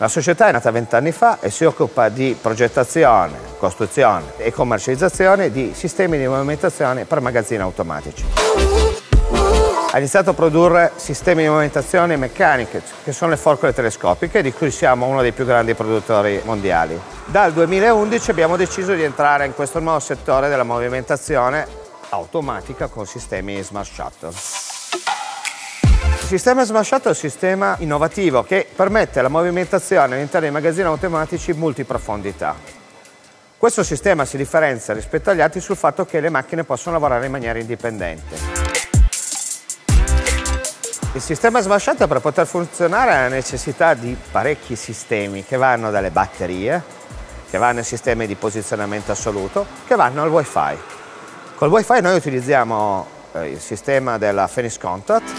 La società è nata vent'anni fa e si occupa di progettazione, costruzione e commercializzazione di sistemi di movimentazione per magazzini automatici. Ha iniziato a produrre sistemi di movimentazione meccaniche, che sono le forcole telescopiche, di cui siamo uno dei più grandi produttori mondiali. Dal 2011 abbiamo deciso di entrare in questo nuovo settore della movimentazione automatica con sistemi Smart Shuttle. Sistema Shuttle è un sistema innovativo che permette la movimentazione all'interno dei magazzini automatici multiprofondità. Questo sistema si differenzia rispetto agli altri sul fatto che le macchine possono lavorare in maniera indipendente. Il sistema Shuttle per poter funzionare ha necessità di parecchi sistemi che vanno dalle batterie, che vanno ai sistemi di posizionamento assoluto, che vanno al wifi. Col wifi noi utilizziamo eh, il sistema della Phoenix Contact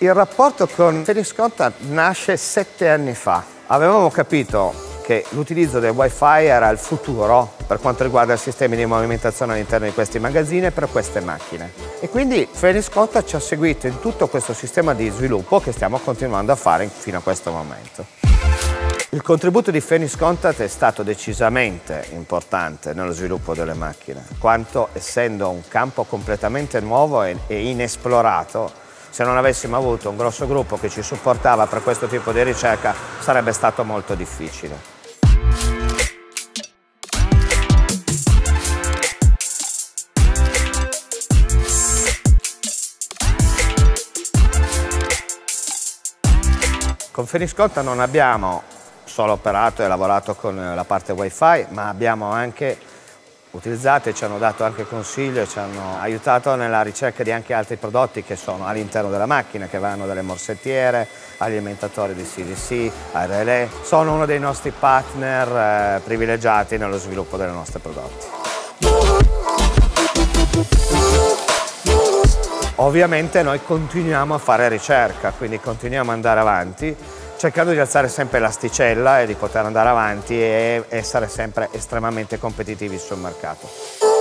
il rapporto con Felix Contact nasce sette anni fa. Avevamo capito che l'utilizzo del wifi era il futuro per quanto riguarda i sistemi di movimentazione all'interno di questi magazzini e per queste macchine. E quindi Felix Contact ci ha seguito in tutto questo sistema di sviluppo che stiamo continuando a fare fino a questo momento. Il contributo di Phoenix Contact è stato decisamente importante nello sviluppo delle macchine, quanto essendo un campo completamente nuovo e inesplorato, se non avessimo avuto un grosso gruppo che ci supportava per questo tipo di ricerca sarebbe stato molto difficile. Con Phoenix Conta non abbiamo solo operato e lavorato con la parte wifi, ma abbiamo anche utilizzate, ci hanno dato anche consiglio e ci hanno aiutato nella ricerca di anche altri prodotti che sono all'interno della macchina, che vanno dalle morsettiere agli alimentatori di CDC, ai relè. Sono uno dei nostri partner eh, privilegiati nello sviluppo dei nostri prodotti. Ovviamente noi continuiamo a fare ricerca, quindi continuiamo ad andare avanti cercando di alzare sempre l'asticella e di poter andare avanti e essere sempre estremamente competitivi sul mercato.